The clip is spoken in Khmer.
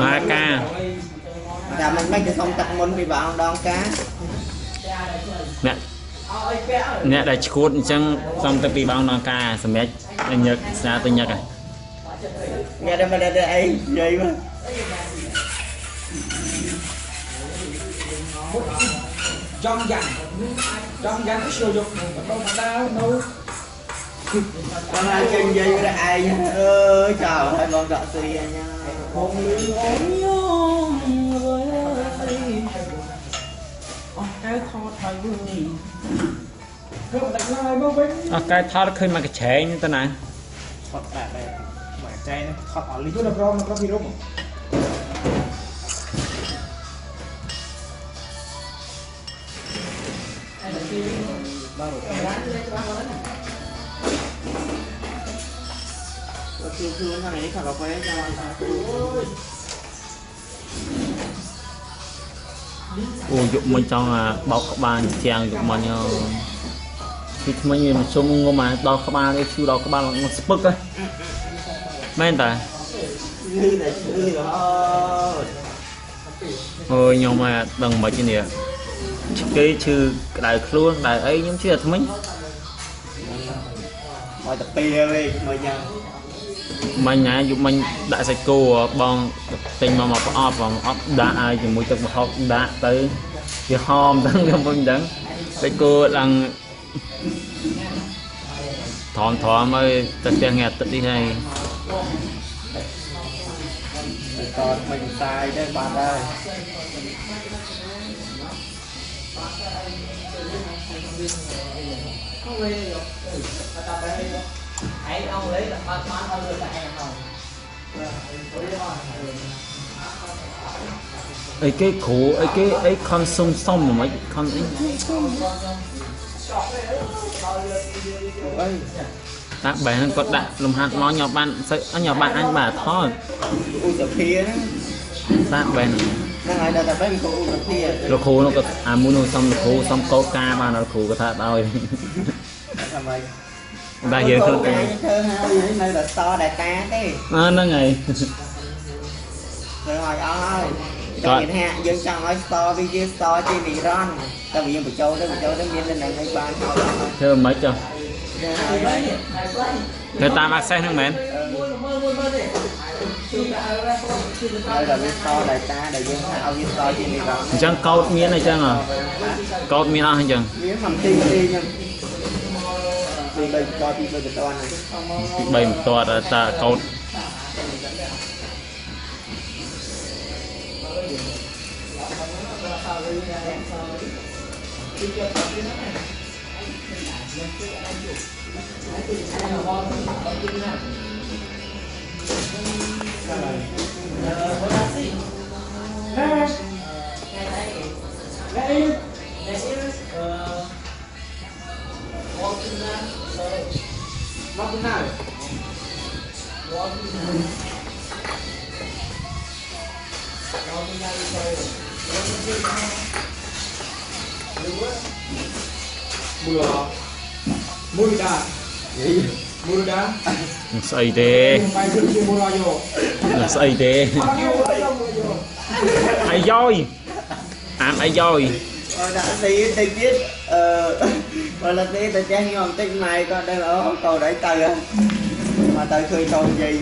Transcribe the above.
មកការតែមិនមិនទៅសុំទឹកមុនពីបងដងការអ្នកអ្នកដែលឈួតអញ្ចឹងសុំទៅពីបងដល់ការសម្រាប់ឲ្យញឹកស្នាទៅញឹកហ៎ nghe đây mà đây đây ấy gì mà ចង់យ៉ាងចង់យ៉ាងឆ្លោយកមិនដល់មកដល់នៅ con ai chân gì mà đây ai nha ơi chào hai con gạo xì nha ហងលឺអូនយំអើយអស់កៅថតហើយវើយគឺមិនដាច់ឡើយមកវិញអស់កាយថតឃើញមកកញ្ឆែងទៅណា thật đẹp đẹp mà chay nó thật ở លី lý ទៅដល់ប្រមដល់ពីរុំ thương thương thằng này thật là quê cho anh អូយកមិញចង់អាបោកក្បាលជាងយកមិញអើពីថ្មិញវាជុំងុំអាដល់ក្បាលនេះឈឺដល់ក្បាលមកស្ពឹកហ៎មែនតា như là như là ơi អើយខ្ញុំមកដឹងមិនទេនេះគេឈឺក្តៅខ្លួនក្តៅអីខ្ញុំជឿតែថ្មិញ mọi tập bia đi mọi nhà មិ ញណាយកមិញដាក់សាច់គោបងទិញមកមកប្រអប់បងអប់ដាក់ឲ្យជាមួយទឹកប្រហុកដាក់ទៅវាហមទាំងខ្ញុំមិនដឹងសាច់គោឡើងថមថមហើយទៅផ្ទះថ្ងៃអាទិត្យ នេះហើយ còn mình sai đấy bạn ơi អីគេគ្រូអីគេអីខនសុំសុំមិនខនអី ơi ដាក់បែរហ្នឹងគាត់ដាក់លំហាត់មកញ៉ាំបានសិញ៉ាំបានអញបានថត u tập bia đó ដាក់បែរហ្នឹង nó nói là tập bên của u tập bia លោកគ្រូនោះក៏អាមួយនោះសុំលោកគ្រូសុំកោតការបានលោកគ្រូក៏ថាឲ្យ làm vậy តែយើងខ្លួនតែ cái thơ hai nơi là to đại ca thế អើហ្នឹងហើយ rồi hỏi ông ơi Rồi. cho nhìn hạ dân chẳng nói to video to trên bị ron ta bị dân bị châu đó bị châu đó miên lên này ngay ban thôi ធ្វើមិនចុះ hỏi đấy ទៅតាម access ហ្នឹងមែន đây là video to đại ca đại dân hạ video to trên bị ron អញ្ចឹងកោតមានអញ្ចឹងហ៎កោតមានអស់អញ្ចឹង miếng hầm tim đi nha đi bây cho đi bây giờ này ទី3មិនទាត់តែកោត nè Muruda. Muruda. Sai de. Sai de. Ai doi. À ai doi. Ờ, đã thấy thấy biết ờ, gọi là thế tôi trang nhòm tích này còn đây là cầu đẩy từ mà từ khơi cầu gì